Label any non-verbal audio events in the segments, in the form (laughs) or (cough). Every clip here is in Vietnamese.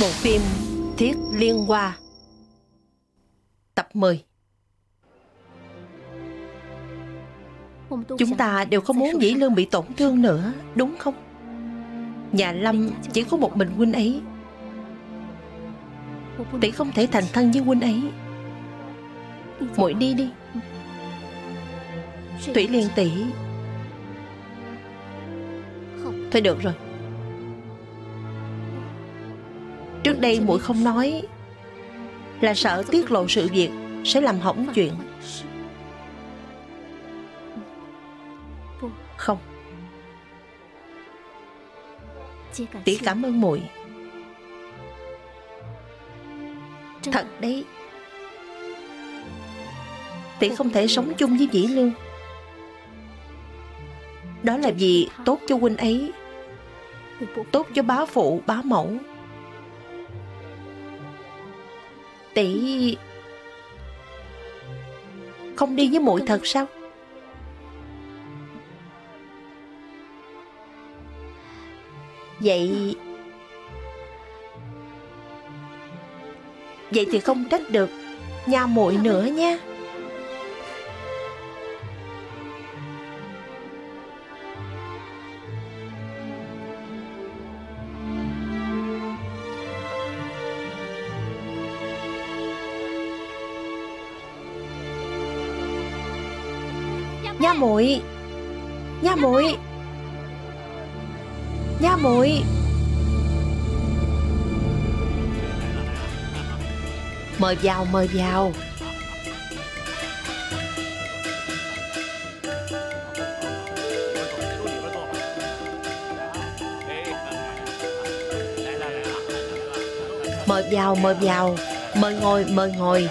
Bộ phim Thiết Liên Hoa. Tập 10 Chúng ta đều không muốn Dĩ Lương bị tổn thương nữa, Đúng không? Nhà Lâm chỉ có một mình huynh ấy. Tỷ không thể thành thân với huynh ấy. Muội đi đi. Thủy Liên tỷ. Thôi được rồi. Trước đây muội không nói Là sợ tiết lộ sự việc Sẽ làm hỏng chuyện. Không. Tỷ cảm ơn muội. Thật đấy. Tỷ không thể sống chung với Dĩ Lương. Đó là vì tốt cho huynh ấy Tốt cho bá phụ, bá mẫu. Tỷ. Không đi với muội thật sao? Vậy Vậy thì không trách được Nha muội nữa nha. Nha muội Nha muội Nha muội Mời vào mời vào. Mời vào mời vào. Mời ngồi mời ngồi.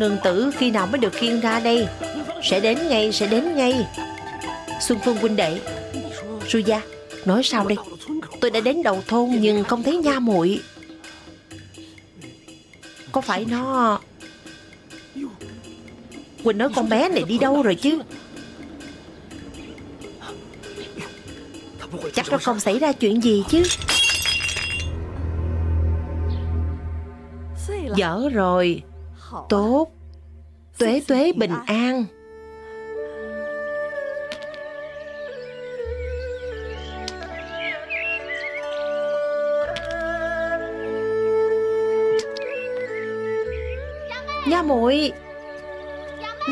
Nương tử khi nào mới được khiêng ra đây? Sẽ đến ngay, sẽ đến ngay. Xuân Phương huynh đệ Suya Nói sao đây Tôi đã đến đầu thôn nhưng không thấy nha muội. Có phải nó Quỳnh nói con bé này đi đâu rồi chứ? Chắc nó không xảy ra chuyện gì chứ. Dở rồi. Tốt. Tuế tuế bình an. Nha muội.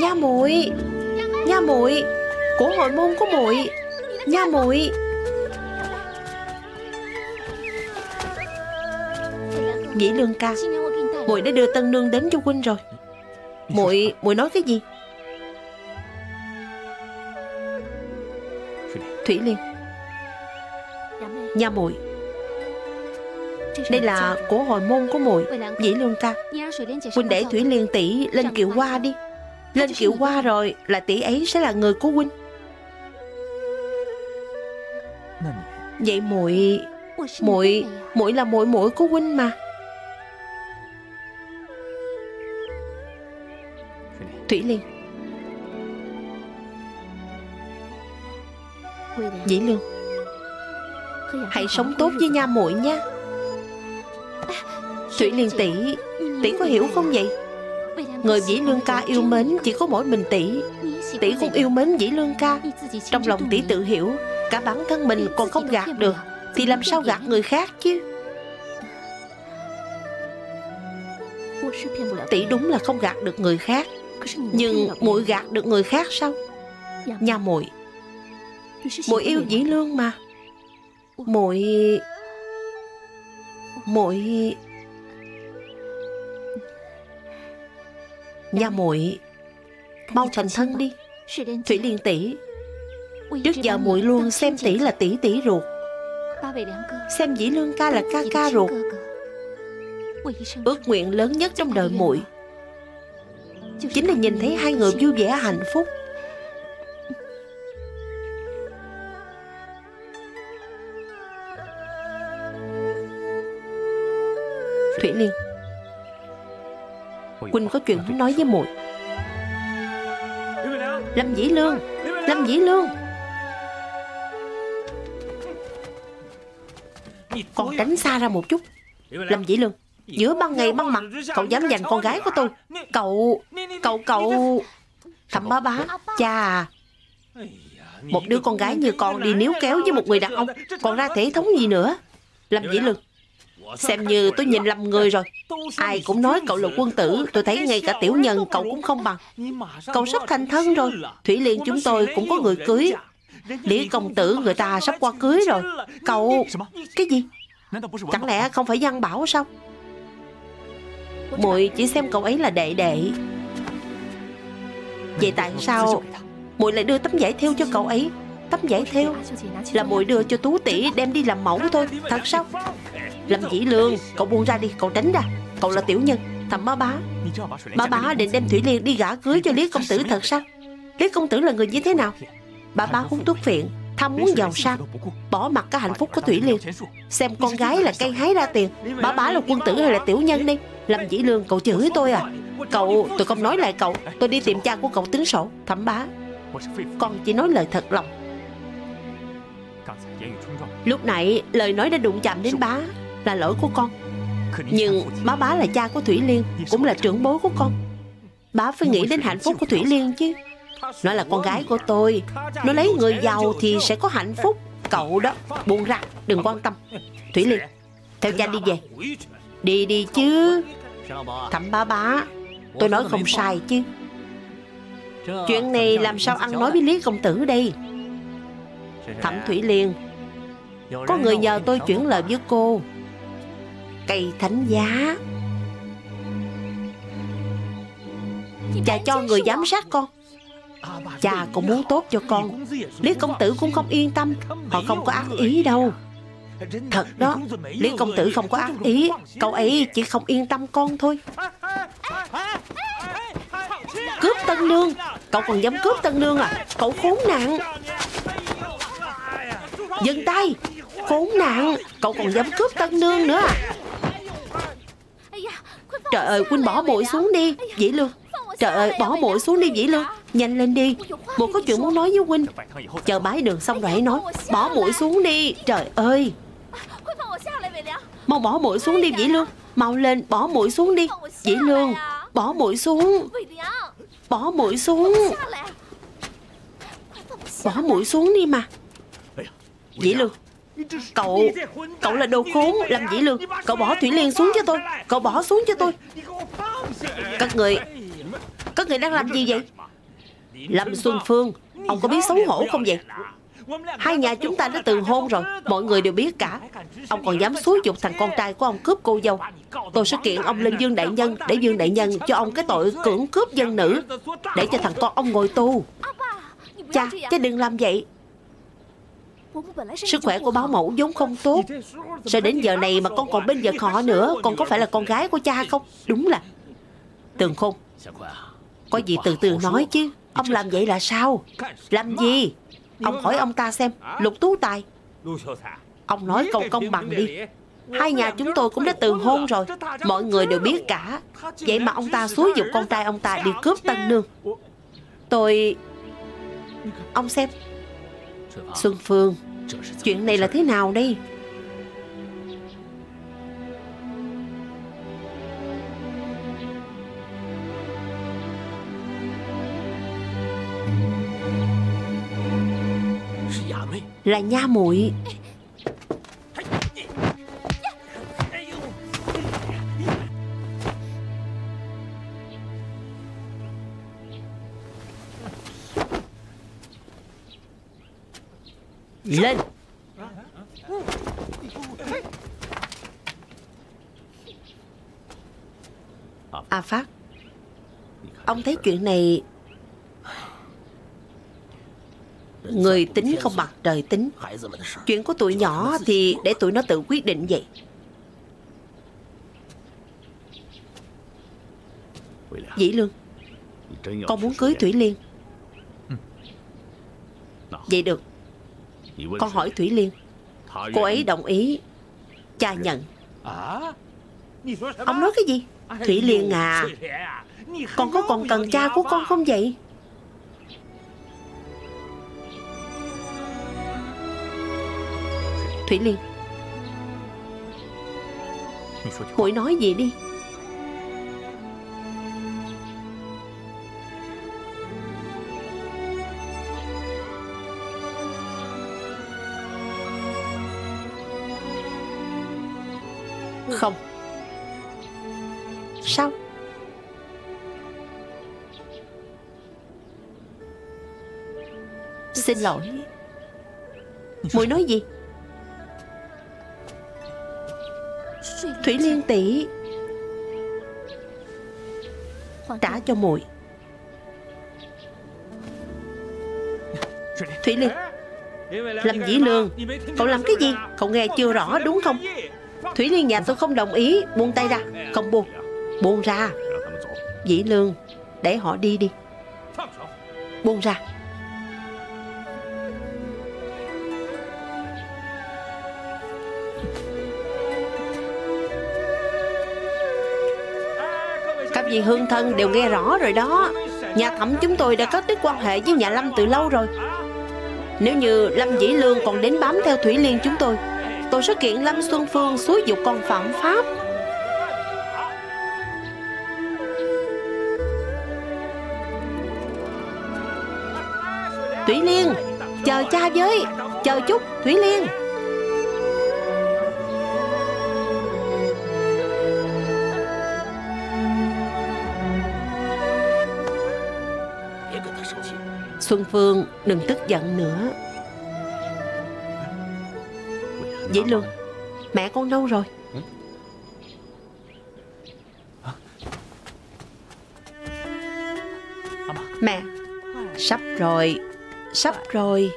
Nha muội. Nha muội. Của hội môn của muội. Nha muội. Dĩ lương ca muội đã đưa tân nương đến cho huynh rồi. Muội muội nói cái gì? Thủy liên. Nha muội. Đây là của hồi môn của muội. Dĩ lương ca. Huynh để thủy liên tỷ lên kiệu hoa đi. Lên kiệu hoa rồi là tỷ ấy sẽ là người của huynh. Vậy. Muội muội muội là muội muội của huynh mà Thủy Liên. Dĩ Lương, Hãy sống tốt với nha muội nha Thủy Liên tỷ Tỷ có hiểu không vậy? Người Dĩ Lương ca yêu mến chỉ có mỗi mình tỷ. Tỷ cũng yêu mến Dĩ Lương ca. Trong lòng tỷ tự hiểu, Cả bản thân mình còn không gạt được, Thì làm sao gạt người khác chứ? Tỷ đúng là không gạt được người khác nhưng muội gạt được người khác sao? Nhà muội muội yêu dĩ lương mà. Muội muội, Nhà muội, Mau thành thân đi. Thủy Liên tỷ, Trước giờ muội luôn xem tỷ là tỷ tỷ ruột. Xem dĩ lương ca là ca ca ruột. Ước nguyện lớn nhất trong đời muội chính là nhìn thấy hai người vui vẻ, hạnh phúc. Thủy liên, Quỳnh có chuyện muốn nói với muội. Lâm Dĩ Lương, Lâm Dĩ Lương. Con tránh xa ra một chút. Lâm Dĩ Lương. Giữa ban ngày, ban mặt, Cậu dám giành con gái của tôi. Cậu Cậu cậu. Thẩm bá bá, Cha à. Một đứa con gái như con đi níu kéo với một người đàn ông, Còn ra thể thống gì nữa? Lâm Dĩ Lực Xem như tôi nhìn lầm người rồi. Ai cũng nói cậu là quân tử, Tôi thấy ngay cả tiểu nhân cậu cũng không bằng. Cậu sắp thành thân rồi, Thủy Liên chúng tôi cũng có người cưới. Lý công tử, người ta sắp qua cưới rồi. Cậu, Cái gì? Chẳng lẽ không phải văn bảo sao? Muội chỉ xem cậu ấy là đệ đệ. Vậy tại sao muội lại đưa tấm giải thêu cho cậu ấy? Tấm giải thêu Là muội đưa cho Tú tỷ đem đi làm mẫu thôi, Thật sao? Lâm Dĩ Lương, Cậu buông ra đi, Cậu tránh ra. Cậu là tiểu nhân, Thầm má bá. Má bá định đem Thủy Liên đi gả cưới cho Lý Công Tử, thật sao? Lý Công Tử là người như thế nào? Bà bá hút thuốc phiện, tham muốn giàu sang, bỏ mặt cái hạnh phúc của thủy liên. Xem con gái là cây hái ra tiền bà bá là quân tử hay là tiểu nhân đi lâm dĩ lương, cậu chửi tôi à? Cậu, tôi không nói lại cậu. Tôi đi tìm cha của cậu tính sổ, thẩm bá. Con chỉ nói lời thật lòng. Lúc nãy, lời nói đã đụng chạm đến bá, là lỗi của con. Nhưng bá bá là cha của thủy liên, cũng là trưởng bối của con. Bá phải nghĩ đến hạnh phúc của thủy liên chứ. Nó là con gái của tôi. Nó lấy người giàu thì sẽ có hạnh phúc. Cậu đó, buông ra, Đừng quan tâm. Thủy Liên, Theo cha đi về. Đi đi chứ. Thẩm bá bá Tôi nói không sai chứ. Chuyện này làm sao ăn nói với Lý Công Tử đây? Thẩm Thủy Liên Có người nhờ tôi chuyển lời với cô. Cây thánh giá. Cha cho người giám sát con. Cha cũng muốn tốt cho con. Lý công tử cũng không yên tâm. Họ không có ác ý đâu Thật đó, Lý công tử không có ác ý. Cậu ấy chỉ không yên tâm con thôi. Cướp tân nương. Cậu còn dám cướp tân nương à? Cậu khốn nạn. Dừng tay. Khốn nạn. Cậu còn dám cướp tân nương nữa à? Trời ơi, Quynh bỏ bội xuống đi, Dĩ lương. Trời ơi, bỏ bội xuống đi, dĩ Lương. Nhanh lên đi. Bộ có chuyện muốn nói với huynh Chờ bái đường xong rồi hãy nói. Bỏ mũi xuống đi. Trời ơi. Mau bỏ muội xuống đi dĩ Lương. Mau lên, bỏ muội xuống đi. Dĩ Lương, Bỏ muội xuống. Bỏ muội xuống. Bỏ muội xuống đi mà. Dĩ Lương, Cậu Cậu là đồ khốn. Làm dĩ Lương, Cậu bỏ Thủy Liên xuống cho tôi. Cậu bỏ xuống cho tôi. Các người các người đang làm gì vậy? Lâm Xuân Phương, Ông có biết xấu hổ không vậy? Hai nhà chúng ta đã từ hôn rồi Mọi người đều biết cả. Ông còn dám xúi dục thằng con trai của ông cướp cô dâu. Tôi sẽ kiện ông lên Dương Đại Nhân Để Dương Đại Nhân cho ông cái tội cưỡng cướp dân nữ Để cho thằng con ông ngồi tù. Cha, cha đừng làm vậy. Sức khỏe của báo mẫu vốn không tốt. Sao đến giờ này mà con còn bên vợ họ nữa Con có phải là con gái của cha không? Đúng là. Tường khôn có gì từ từ nói chứ. Ông làm vậy là sao? Làm gì? Ông hỏi ông ta xem Lục Tú Tài. Ông nói câu công bằng đi. Hai nhà chúng tôi cũng đã từ hôn rồi. Mọi người đều biết cả. Vậy mà ông ta xúi dục con trai ông ta đi cướp tân nương. Tôi Ông xem. Xuân Phương Chuyện này là thế nào đây là nha muội. Lên. A phát. Ông thấy chuyện này Người tính không bằng trời tính. Chuyện của tụi nhỏ thì để tụi nó tự quyết định vậy. Dĩ Lương, Con muốn cưới Thủy Liên. Vậy được. Con hỏi Thủy Liên. Cô ấy đồng ý, Cha nhận. Ông nói cái gì? Thủy Liên à Con có còn cần cha của con không vậy? Thủy Liên. Muội nói gì đi? Không. Sao? Xin lỗi. Muội nói gì? Thủy Liên tỷ. Trả cho muội. Thủy Liên, Lâm Dĩ Lương, Cậu làm cái gì? Cậu nghe chưa rõ, đúng không? Thủy Liên nhà tôi không đồng ý, Buông tay ra, Không buông. Buông ra. Dĩ Lương, Để họ đi đi. Buông ra. Vì hương thân đều nghe rõ rồi đó. Nhà thẩm chúng tôi đã có đứt quan hệ với nhà Lâm từ lâu rồi. Nếu như Lâm Dĩ Lương còn đến bám theo Thủy Liên chúng tôi Tôi sẽ kiện Lâm Xuân Phương xúi dục con phạm pháp. Thủy Liên, Chờ cha với, Chờ chút, Thủy Liên. Xuân Phương, đừng tức giận nữa. Dĩ Lương Mẹ con đâu rồi? Mẹ, Sắp rồi Sắp rồi.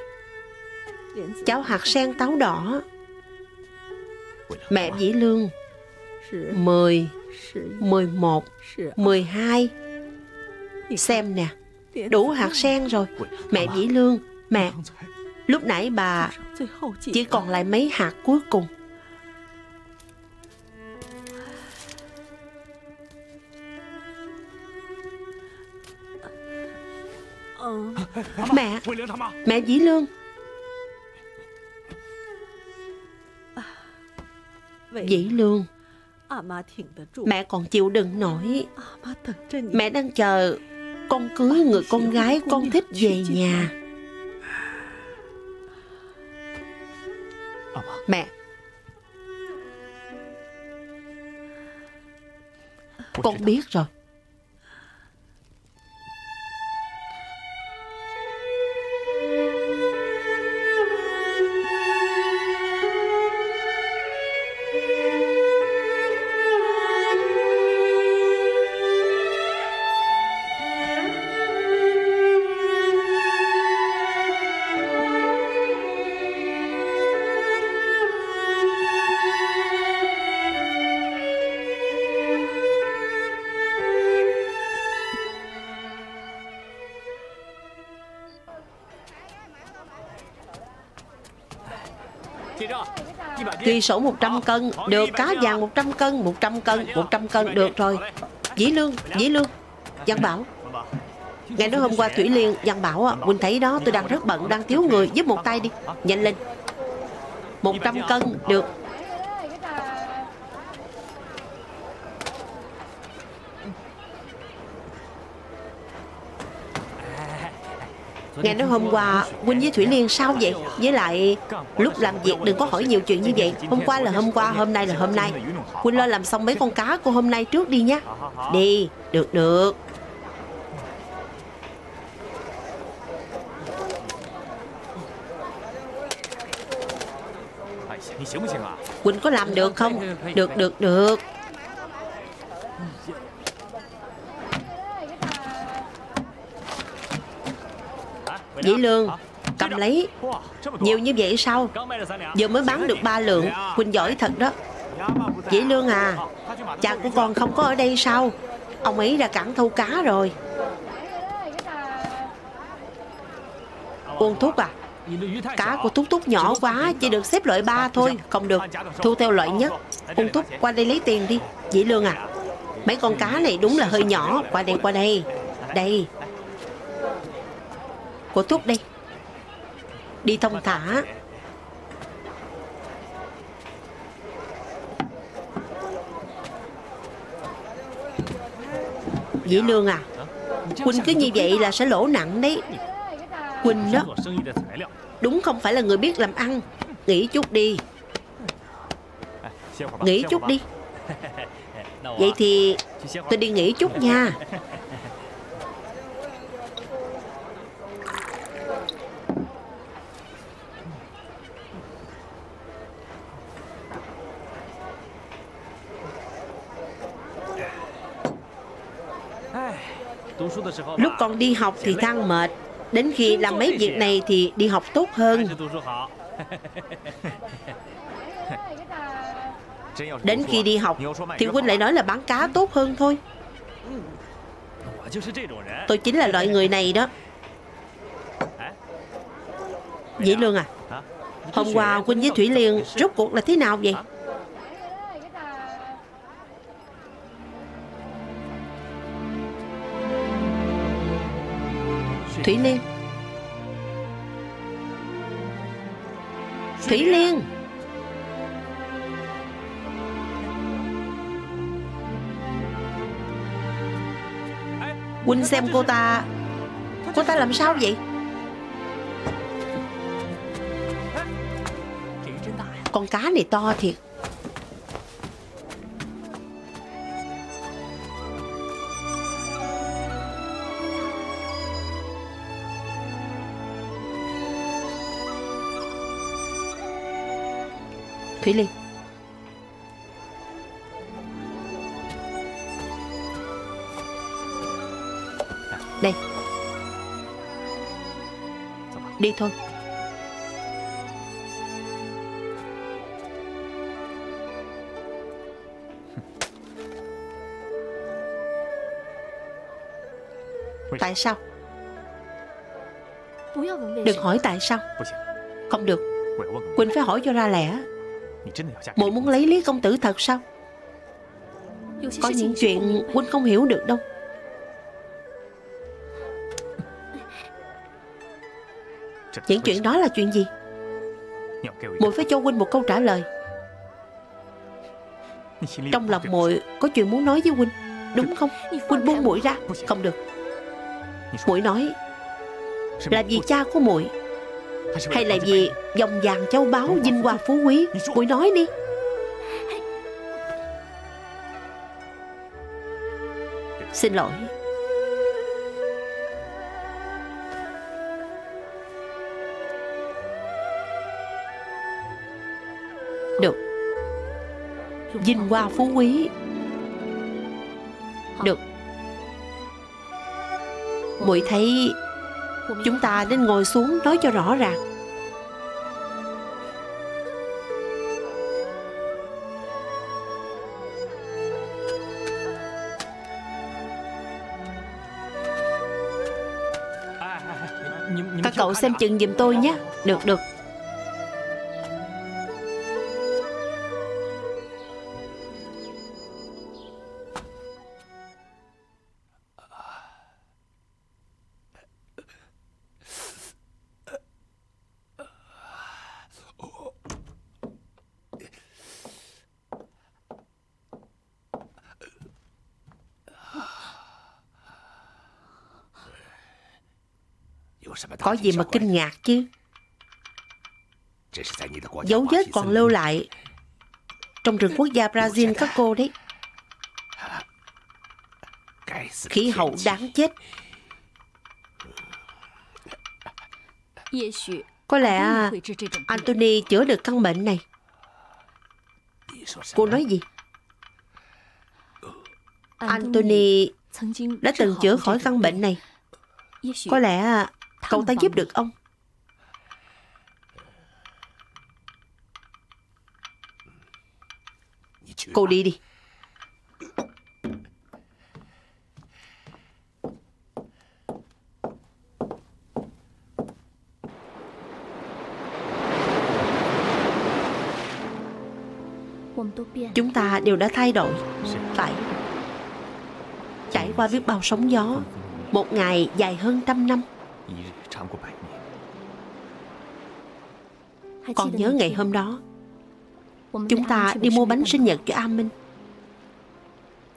Cháu hạt sen táo đỏ. Mẹ Dĩ Lương, Mười Mười một, Mười hai. Xem nè. Đủ hạt sen rồi. Mẹ Dĩ Lương. Mẹ Lúc nãy bà Chỉ còn lại mấy hạt cuối cùng. Mẹ Mẹ Dĩ Lương. Dĩ Lương. Mẹ còn chịu đựng nổi. Mẹ đang chờ con cưới người con gái con thích về nhà. Mẹ. Con biết rồi. Ghi sổ 100 cân Được cá vàng 100 cân 100 cân 100 cân Được rồi. Dĩ Lương Dĩ Lương. Văn Bảo. Ngày đó hôm qua Thủy Liên Văn Bảo à, Quỳnh thấy đó tôi đang rất bận Đang thiếu người. Giúp một tay đi. Nhanh lên. 100 cân Được nghe nói hôm qua Huynh với Thủy Liên sao vậy? Với lại lúc làm việc đừng có hỏi nhiều chuyện như vậy. Hôm qua là hôm qua, Hôm nay là hôm nay. Huynh lo làm xong mấy con cá của hôm nay trước đi nhé Đi, Được được. Huynh có làm được không? Được được được. Dĩ Lương. Cầm lấy. Nhiều như vậy sao? Vừa mới bán được ba lượng. Huynh giỏi thật đó. Dĩ Lương à? Cha của con không có ở đây sao? Ông ấy ra cảng thâu cá rồi. Uông Thúc à? Cá của Thúc Thúc nhỏ quá Chỉ được xếp loại ba thôi Không được. Thu theo loại nhất. Uông Thúc qua đây lấy tiền đi. Dĩ Lương à? Mấy con cá này đúng là hơi nhỏ. Qua đây qua đây. Đây của thuốc đi Đi thông thả. Dĩ Lương à Quỳnh cứ như vậy là sẽ lỗ nặng đấy. Quỳnh đó Đúng không phải là người biết làm ăn. Nghỉ chút đi. Nghỉ chút đi. Vậy thì tôi đi nghỉ chút nha. (laughs) Lúc con đi học thì than mệt. Đến khi làm mấy việc này thì đi học tốt hơn. Đến khi đi học Thì huynh lại nói là bán cá tốt hơn thôi. Tôi chính là loại người này đó. Dĩ Lương à Hôm qua huynh với Thủy Liên Rốt cuộc là thế nào vậy? Thủy Liên. Thủy Liên. Huynh xem cô ta Cô ta làm sao vậy? Con cá này to thiệt. Thủy Liên Đây. Đi thôi. Tại sao? Đừng hỏi tại sao. Không được. Quỳnh phải hỏi cho ra lẽ Muội muốn lấy Lý công tử thật sao? Có những chuyện Huynh không hiểu được đâu. Những chuyện đó là chuyện gì? Muội phải cho Huynh một câu trả lời. Trong lòng muội có chuyện muốn nói với Huynh Đúng không? Huynh buông muội ra. Không được. Muội nói Là vì cha của muội hay là vì dòng vàng châu báu vinh hoa phú quý? Muội nói đi. Xin lỗi. Được. Vinh hoa phú quý. Được. Muội thấy Chúng ta nên ngồi xuống nói cho rõ ràng Các cậu xem chừng giùm tôi nhé Được được Có gì mà kinh ngạc chứ? Dấu vết còn lưu lại Trong rừng quốc gia Brazil các cô đấy. Khí hậu đáng chết. Có lẽ Anthony chữa được căn bệnh này. Cô nói gì? Anthony đã từng chữa khỏi căn bệnh này. Có lẽ Cậu ta giúp được ông. Cô đi đi. Chúng ta đều đã thay đổi. Phải. Trải qua biết bao sóng gió, Một ngày dài hơn trăm năm. Còn nhớ ngày hôm đó Chúng ta đi mua bánh sinh nhật cho A Minh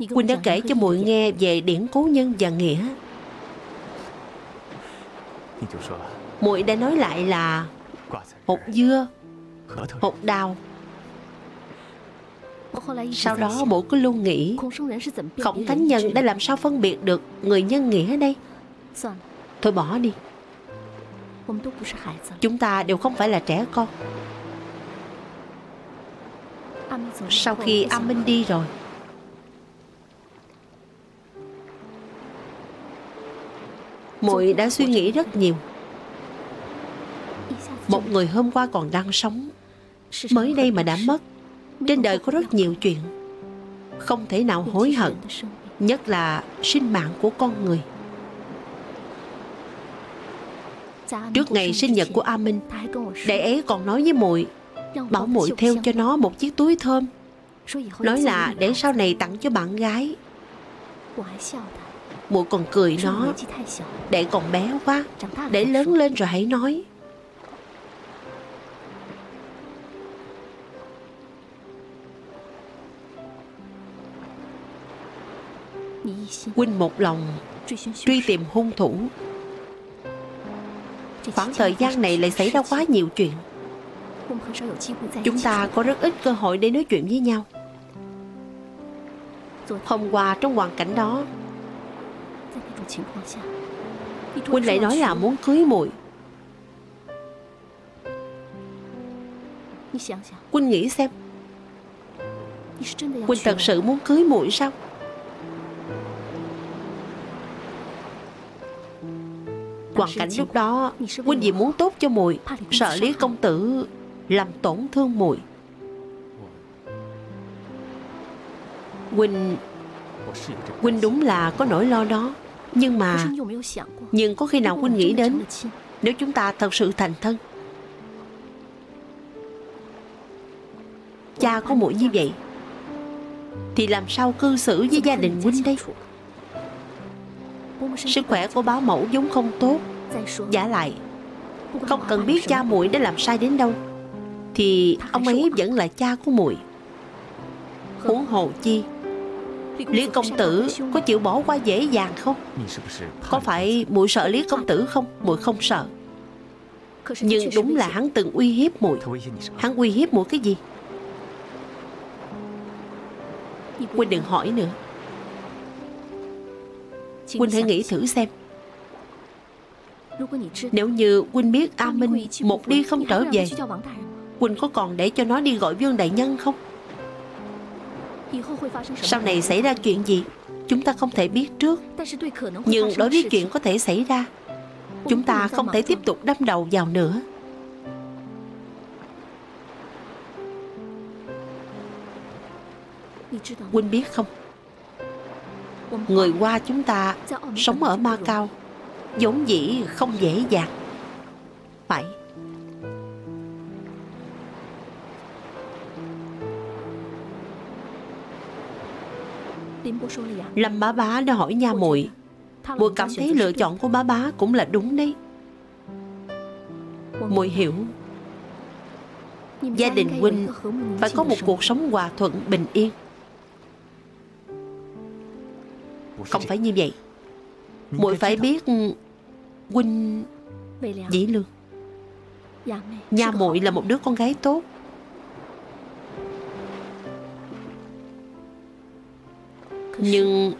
Huynh đã kể cho muội nghe về điển cố nhân và nghĩa. Muội đã nói lại là hột dưa hột đào. Sau đó muội cứ luôn nghĩ khổng thánh nhân đã làm sao phân biệt được người nhân nghĩa đây thôi bỏ đi. Chúng ta đều không phải là trẻ con. Sau khi A Minh đi rồi muội đã suy nghĩ rất nhiều. Một người hôm qua còn đang sống mới đây mà đã mất. Trên đời có rất nhiều chuyện không thể nào hối hận nhất là sinh mạng của con người trước ngày sinh nhật của a minh đệ ấy còn nói với muội bảo muội theo cho nó một chiếc túi thơm. Nói là để sau này tặng cho bạn gái. Muội còn cười nó để còn bé quá để lớn lên rồi hãy nói. Huynh một lòng truy tìm hung thủ khoảng thời gian này lại xảy ra quá nhiều chuyện. Chúng ta có rất ít cơ hội để nói chuyện với nhau. Hôm qua trong hoàn cảnh đó huynh lại nói là muốn cưới muội. Huynh nghĩ xem huynh thật sự muốn cưới muội sao? Hoàn cảnh lúc đó huynh vì muốn tốt cho muội sợ lý công tử làm tổn thương muội. Huynh huynh đúng là có nỗi lo đó nhưng mà nhưng có khi nào huynh nghĩ đến nếu chúng ta thật sự thành thân. Cha của muội như vậy thì làm sao cư xử với gia đình huynh đây Sức khỏe của báo mẫu vốn không tốt. Giả lại, Không cần biết cha muội đã làm sai đến đâu. Thì ông ấy vẫn là cha của muội. Huống hồ chi? Lý công tử có chịu bỏ qua dễ dàng không? Có phải muội sợ Lý công tử không? Muội không sợ. Nhưng đúng là hắn từng uy hiếp muội. Hắn uy hiếp muội cái gì? Quên đừng hỏi nữa. Huynh hãy nghĩ thử xem. Nếu như Huynh biết A Minh một đi không trở về Huynh có còn để cho nó đi gọi Vương Đại Nhân không? Sau này xảy ra chuyện gì Chúng ta không thể biết trước. Nhưng đối với chuyện có thể xảy ra Chúng ta không thể tiếp tục đâm đầu vào nữa. Huynh biết không Người qua chúng ta sống ở Ma Cao, vốn dĩ không dễ dàng. Phải Lâm bá bá đã hỏi nha muội muội cảm thấy lựa chọn của bá bá cũng là đúng đấy. Muội hiểu, gia đình huynh phải có một cuộc sống hòa thuận bình yên. Không phải như vậy. Muội phải biết huynh dĩ lương. Nha muội là một đứa con gái tốt. Nhưng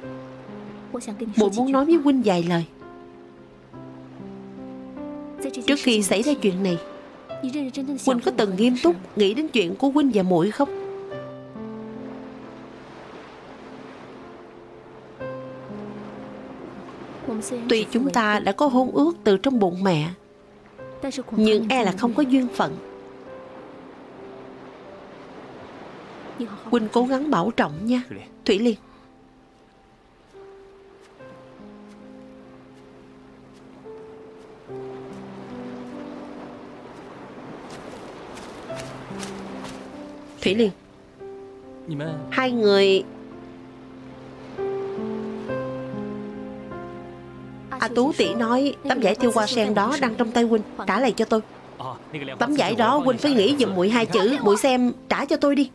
muội muốn nói với huynh vài lời. Trước khi xảy ra chuyện này huynh có từng nghiêm túc nghĩ đến chuyện của huynh và muội không Tuy chúng ta đã có hôn ước từ trong bụng mẹ Nhưng e là không có duyên phận. Huynh cố gắng bảo trọng nha Thủy Liên. Thủy Liên. Hai người A Tú tỷ nói, Tấm giải thiêu hoa sen đó đang trong tay Huynh Trả lại cho tôi. Tấm giải đó Huynh phải nghĩ dùm muội hai chữ muội xem trả cho tôi đi.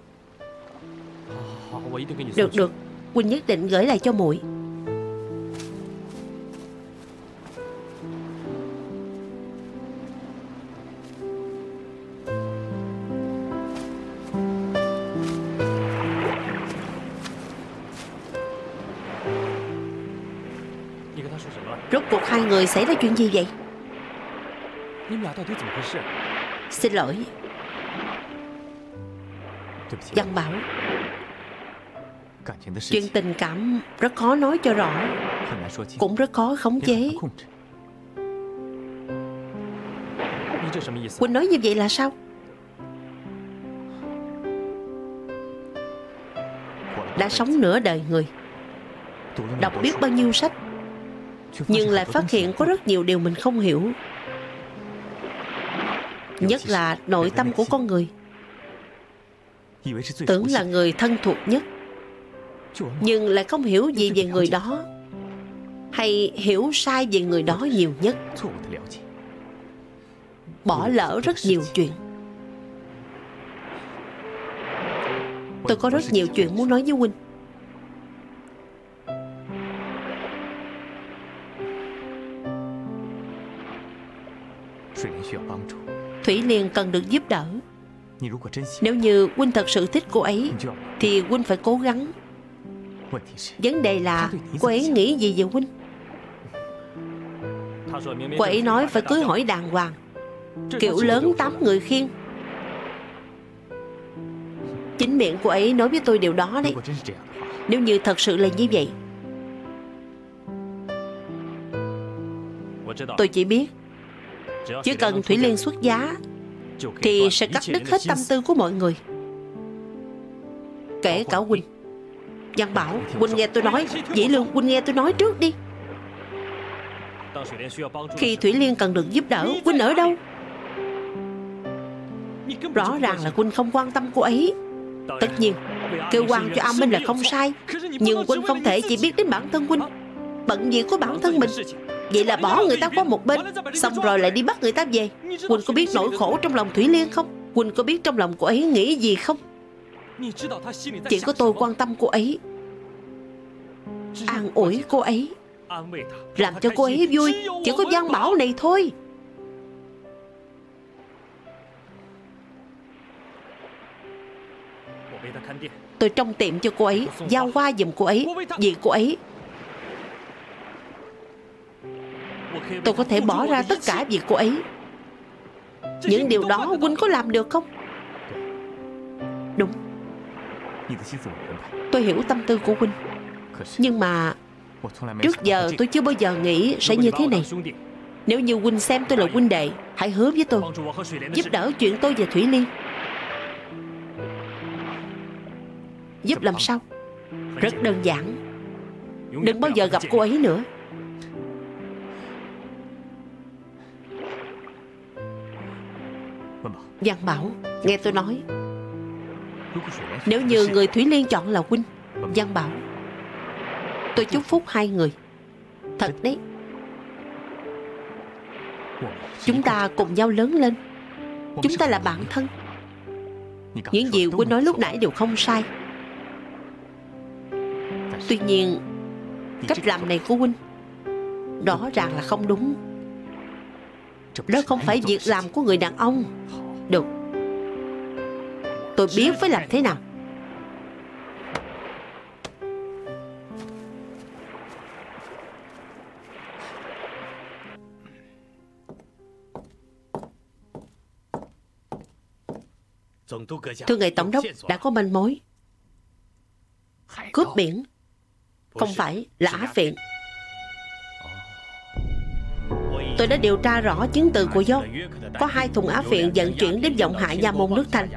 Được được. Huynh nhất định gửi lại cho muội. Người xảy ra chuyện gì vậy? Xin lỗi. Văn Bảo. Chuyện tình cảm rất khó nói cho rõ. Cũng rất khó khống chế. Quỳnh nói như vậy là sao? Đã sống nửa đời người. Đọc biết bao nhiêu sách Nhưng lại phát hiện có rất nhiều điều mình không hiểu. Nhất là nội tâm của con người. Tưởng là người thân thuộc nhất. Nhưng lại không hiểu gì về người đó. Hay hiểu sai về người đó nhiều nhất. Bỏ lỡ rất nhiều chuyện. Tôi có rất nhiều chuyện muốn nói với Huynh Thủy Liên cần được giúp đỡ. Nếu như Huynh thật sự thích cô ấy Thì Huynh phải cố gắng. Vấn đề là cô ấy nghĩ gì về Huynh Cô ấy nói phải cưới hỏi đàng hoàng. Kiểu lớn tám người khiên Chính miệng cô ấy nói với tôi điều đó đấy. Nếu như thật sự là như vậy Tôi chỉ biết chỉ cần Thủy Liên xuất giá Thì sẽ cắt đứt hết tâm tư của mọi người. Kể cả Huynh Văn Bảo Huynh nghe tôi nói Dĩ Lương Huynh nghe tôi nói trước đi. Khi Thủy Liên cần được giúp đỡ Huynh ở đâu? Rõ ràng là Huynh không quan tâm cô ấy. Tất nhiên Kêu quan cho A Minh là không sai. Nhưng Huynh không thể chỉ biết đến bản thân Huynh Bận việc của bản thân mình Vậy là bỏ người ta qua một bên. Xong rồi lại đi bắt người ta về. Quỳnh có biết nỗi khổ trong lòng Thủy Liên không? Quỳnh có biết trong lòng cô ấy nghĩ gì không? Chỉ có tôi quan tâm cô ấy. An ủi cô ấy. Làm cho cô ấy vui. Chỉ có văn Bảo này thôi. Tôi trong tiệm cho cô ấy. Giao hoa giùm cô ấy. Vì cô ấy. Tôi có thể bỏ ra tất cả vì cô ấy. Những điều đó Huynh có làm được không? Đúng. Tôi hiểu tâm tư của Huynh Nhưng mà Trước giờ tôi chưa bao giờ nghĩ sẽ như thế này. Nếu như Huynh xem tôi là huynh đệ Hãy hứa với tôi Giúp đỡ chuyện tôi và Thủy Liên Giúp làm sao? Rất đơn giản. Đừng bao giờ gặp cô ấy nữa Văn Bảo Nghe tôi nói. Nếu như người Thủy Liên chọn là Huynh Văn Bảo Tôi chúc phúc hai người. Thật đấy. Chúng ta cùng nhau lớn lên. Chúng ta là bạn thân. Những gì Huynh nói lúc nãy đều không sai. Tuy nhiên Cách làm này của Huynh Rõ ràng là không đúng đó không phải việc làm của người đàn ông. Được. Tôi biết phải làm thế nào. Thưa ngài Tổng đốc, đã có manh mối. Cướp biển. Không phải là Á Phiện. Tôi đã điều tra rõ chứng từ của dốc Có hai thùng á phiện vận chuyển đến vọng hạ nhà môn nước Thanh,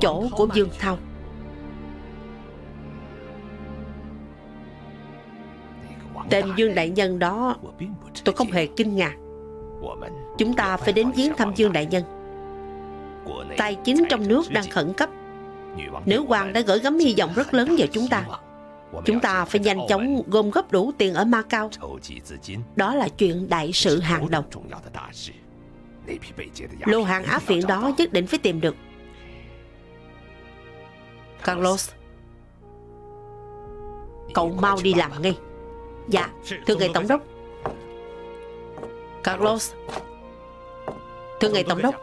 Chỗ của Dương Thao. Tên Dương Đại Nhân đó, Tôi không hề kinh ngạc. Chúng ta phải đến viếng thăm Dương Đại Nhân. Tài chính trong nước đang khẩn cấp. Nữ hoàng đã gửi gắm hy vọng rất lớn vào chúng ta. Chúng ta phải nhanh chóng gom góp đủ tiền ở Macau. Đó là chuyện đại sự hàng đầu. Lô hàng Á Phiện đó nhất định phải tìm được. Cậu mau đi làm ngay. Dạ Thưa ngài Tổng đốc. Carlos Thưa ngài Tổng đốc.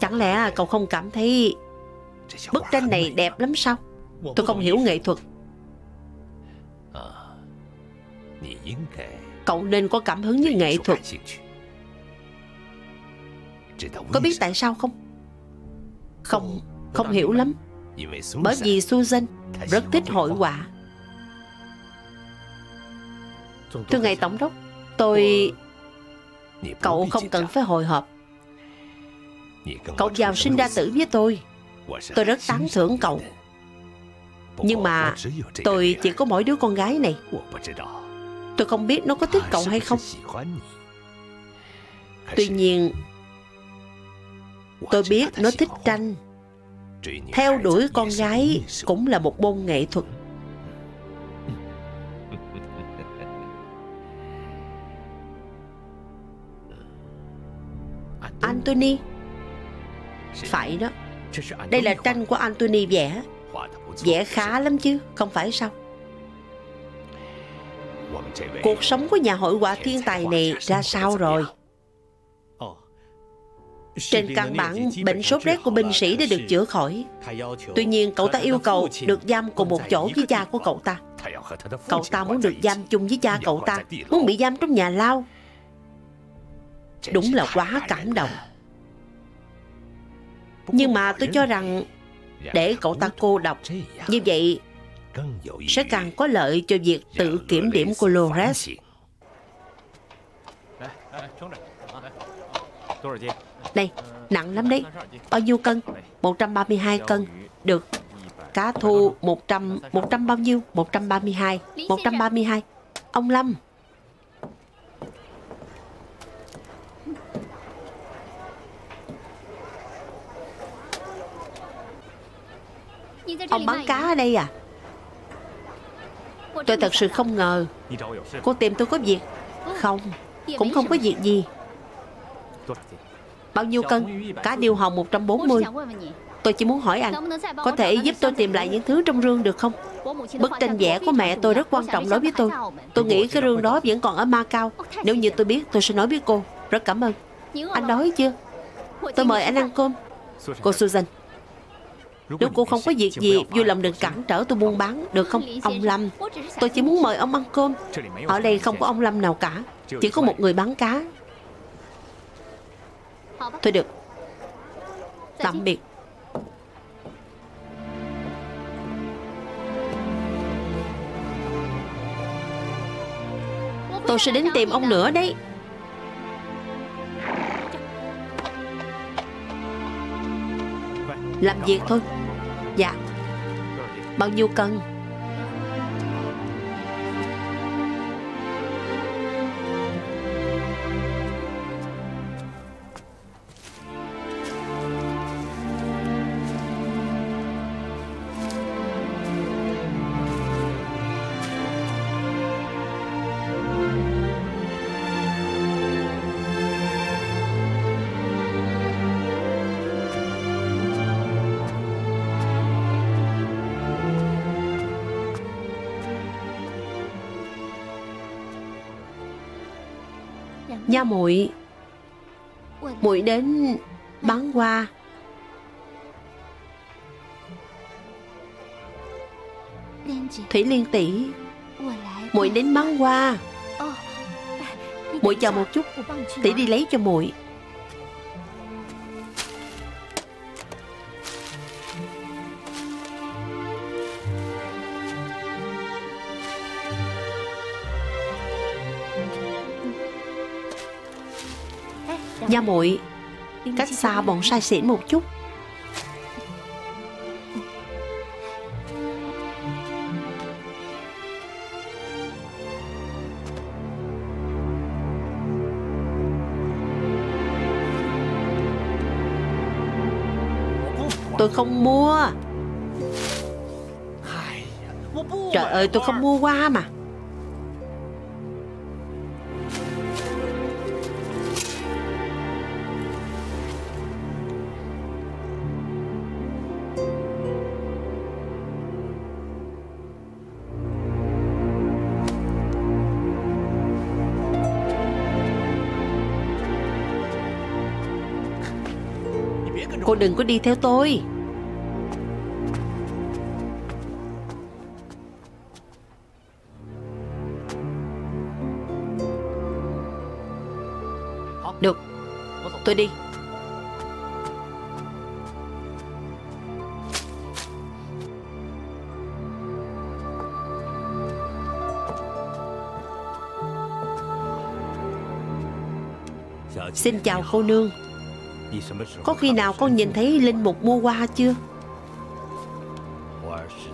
Chẳng lẽ cậu không cảm thấy Bức tranh này đẹp lắm sao Tôi không hiểu nghệ thuật. Cậu nên có cảm hứng với nghệ thuật. Có biết tại sao không? Không Không hiểu lắm. Bởi vì Susan Rất thích hội họa. Thưa ngài Tổng đốc, Tôi Cậu không cần phải hồi hộp Cậu vào sinh ra tử với tôi. Tôi rất tán thưởng cậu. Nhưng mà Tôi chỉ có mỗi đứa con gái này. Tôi không biết nó có thích cậu hay không. Tuy nhiên Tôi biết nó thích tranh. Theo đuổi con gái Cũng là một môn nghệ thuật. (laughs) Anthony. Phải đó. Đây là tranh của Anthony vẽ Vẽ khá lắm chứ, Không phải sao? Cuộc sống của nhà hội họa thiên tài này ra sao rồi? Trên căn bản, Bệnh sốt rét của binh sĩ đã được chữa khỏi. Tuy nhiên, cậu ta yêu cầu Được giam cùng một chỗ với cha của cậu ta. Cậu ta muốn được giam chung với cha cậu ta, Muốn bị giam trong nhà lao. Đúng là quá cảm động. Nhưng mà tôi cho rằng để cậu ta cô độc. Như vậy Sẽ càng có lợi cho việc tự kiểm điểm của Lores Đây, nặng lắm đấy. Bao nhiêu cân? 132 cân. Được. Cá thu 100, 100 bao nhiêu? 132 132 Ông Lâm Ông bán cá ở đây à? Tôi thật sự không ngờ. Cô tìm tôi có việc. Không Cũng không có việc gì. Bao nhiêu cân? Cá điêu hồng 140 Tôi chỉ muốn hỏi anh Có thể giúp tôi tìm lại những thứ trong rương được không? Bức tranh vẽ của mẹ tôi rất quan trọng đối với tôi. Tôi nghĩ cái rương đó vẫn còn ở Macau. Nếu như tôi biết tôi sẽ nói với cô. Rất cảm ơn. Anh đói chưa? Tôi mời anh ăn cơm. Cô Susan nếu cô không có việc gì Vui lòng đừng cản trở tôi buôn bán Được không? ông Lâm Tôi chỉ muốn mời ông ăn cơm. Ở đây không có ông Lâm nào cả Chỉ có một người bán cá. Thôi được. Tạm biệt. Tôi sẽ đến tìm ông nữa đấy Làm việc thôi. Dạ. Bao nhiêu cân? Nha muội. Muội đến bán hoa Thủy Liên tỷ muội đến bán hoa muội chờ một chút tỷ đi lấy cho muội Nha muội. Cách xa bọn sai xỉn một chút. Tôi không mua. Trời ơi tôi không mua hoa mà Cô đừng có đi theo tôi. Được. Tôi đi. Xin chào cô nương. Có khi nào con nhìn thấy Linh Mục mua hoa chưa?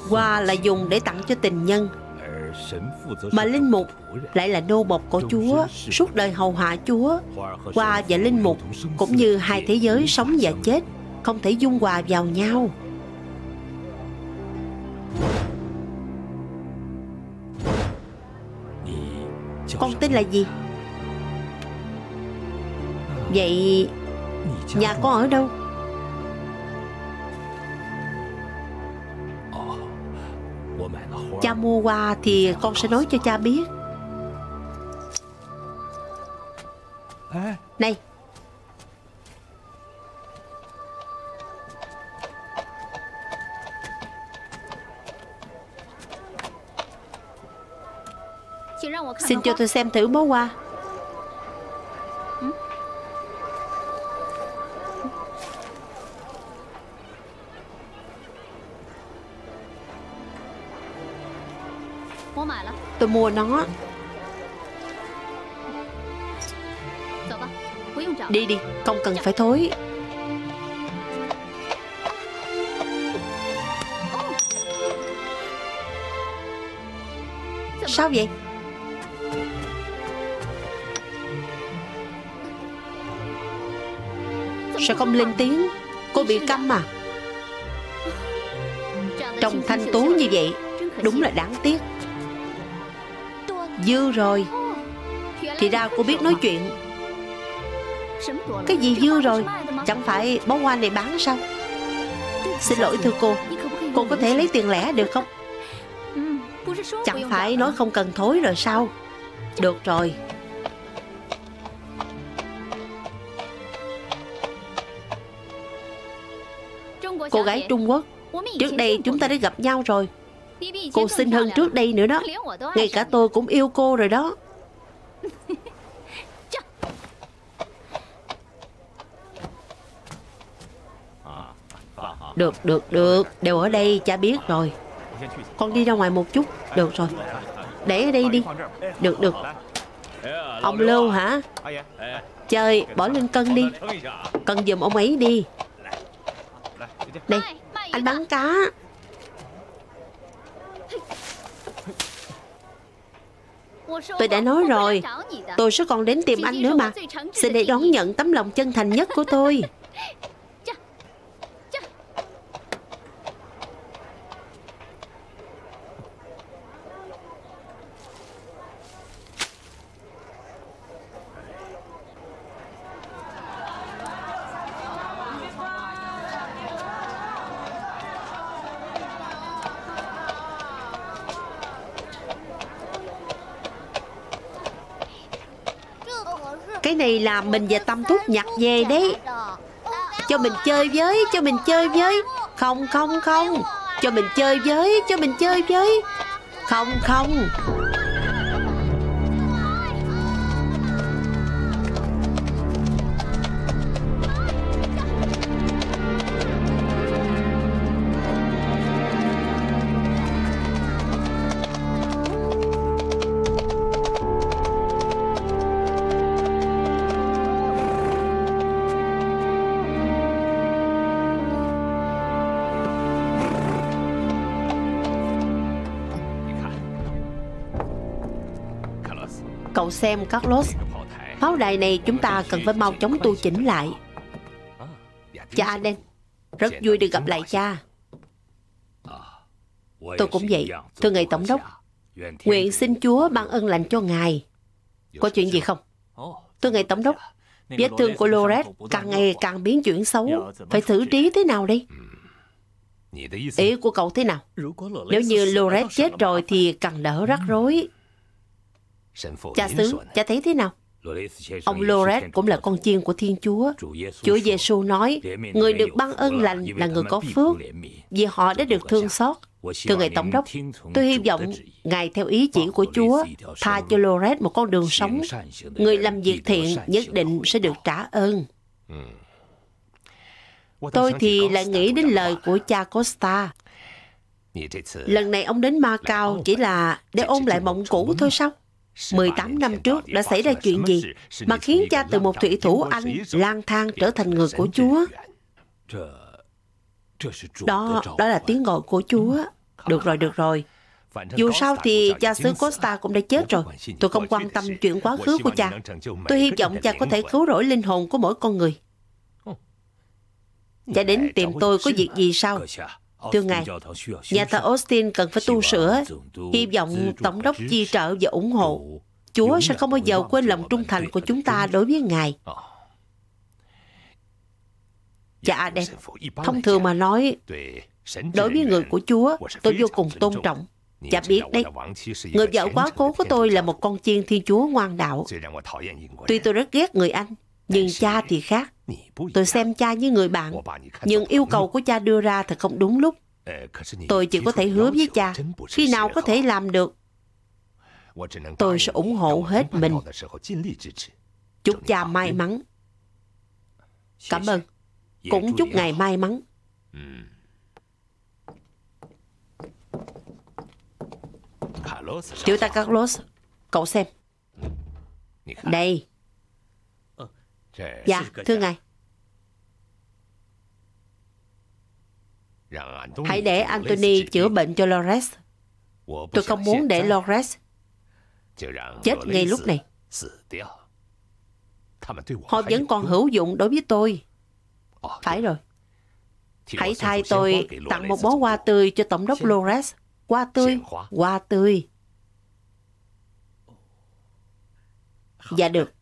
Hoa là dùng để tặng cho tình nhân. Mà Linh Mục lại là nô bộc của Chúa, Suốt đời hầu hạ Chúa. Hoa và Linh Mục Cũng như hai thế giới sống và chết, Không thể dung hòa vào nhau. Con tên là gì? Vậy Nhà con ở đâu? Cha mua hoa thì con sẽ nói cho cha biết. Này. Xin cho tôi xem thử bó hoa mua nó. Đi đi Không cần phải thối. Sao vậy? Sao không lên tiếng? Cô bị câm à? Trông thanh tú như vậy, Đúng là đáng tiếc. Dư rồi. Thì ra cô biết nói chuyện. Cái gì dư rồi? Chẳng phải bó hoa này bán sao? Xin lỗi thưa cô. Cô có thể lấy tiền lẻ được không? Chẳng phải nói không cần thối rồi sao? Được rồi. Cô gái Trung Quốc, Trước đây chúng ta đã gặp nhau rồi. Cô xinh hơn trước đây nữa đó. Ngay cả tôi cũng yêu cô rồi đó. (laughs) Được, được, được. Đều ở đây, cha biết rồi. Con đi ra ngoài một chút. Được rồi. Để ở đây đi. Được, được. Ông Lưu hả? Chơi, bỏ lên cân đi. Cân giùm ông ấy đi. Đây, anh bán cá Tôi đã nói rồi. Tôi sẽ còn đến tìm anh nữa mà. Xin hãy đón nhận tấm lòng chân thành nhất của tôi (laughs) Cái này là mình và Tâm thuốc nhặt về đấy. Cho mình chơi với, Cho mình chơi với. Không không không. Cho mình chơi với, Cho mình chơi với. Không không. Xem, Carlos. Pháo đài này chúng ta cần phải mau chóng tu chỉnh lại. Dạ, cha Aden Rất vui được gặp lại cha. Tôi cũng vậy. Thưa ngài Tổng đốc, Nguyện xin Chúa ban ân lành cho ngài. Có chuyện gì không? Thưa ngài Tổng đốc, Vết thương của Loret càng ngày càng biến chuyển xấu. Phải xử trí thế nào đây? Ý của cậu thế nào? Nếu như Loret chết rồi Thì càng đỡ rắc rối. Cha xứ, cha thấy thế nào Ông Loret cũng là con chiên của Thiên Chúa. Chúa Giêsu nói, người được ban ơn lành là người có phước, vì họ đã được thương xót. Thưa Ngài Tổng đốc, tôi hy vọng Ngài theo ý chỉ của Chúa tha cho Loret một con đường sống. Người làm việc thiện nhất định sẽ được trả ơn. Tôi thì lại nghĩ đến lời của cha Costa. Lần này ông đến Macau chỉ là để ôm lại mộng cũ thôi sao? 18 năm trước đã xảy ra chuyện gì mà khiến cha từ một thủy thủ Anh lang thang trở thành người của Chúa? Đó, đó là tiếng gọi của Chúa. Được rồi, được rồi. Dù sao thì cha xứ Costa cũng đã chết rồi. Tôi không quan tâm chuyện quá khứ của cha. Tôi hy vọng cha có thể cứu rỗi linh hồn của mỗi con người. Cha đến tìm tôi có việc gì sao? Thưa Ngài, nhà thờ Austin cần phải tu sửa, hy vọng Tổng đốc chi trợ và ủng hộ. Chúa sẽ không bao giờ quên lòng trung thành của chúng ta đối với Ngài. Cha Aden, thông thường mà nói, đối với người của Chúa, tôi vô cùng tôn trọng. Cha biết đấy, người vợ quá cố của tôi là một con chiên thiên chúa ngoan đạo. Tuy tôi rất ghét người Anh, nhưng cha thì khác. Tôi xem cha như người bạn, nhưng yêu cầu của cha đưa ra thật không đúng lúc. Tôi chỉ có thể hứa với cha, khi nào có thể làm được, tôi sẽ ủng hộ hết mình. Chúc cha may mắn. Cảm ơn. Cũng chúc ngài may mắn. Tiểu ta Carlos, cậu xem. Đây. Dạ, thưa ngài. Hãy để Anthony chữa bệnh cho Lores. Tôi không muốn để Lores chết ngay lúc này. Họ vẫn còn hữu dụng đối với tôi. Phải rồi. Hãy thay tôi tặng một bó hoa tươi cho Tổng đốc Lores. Hoa tươi, hoa tươi. Dạ được.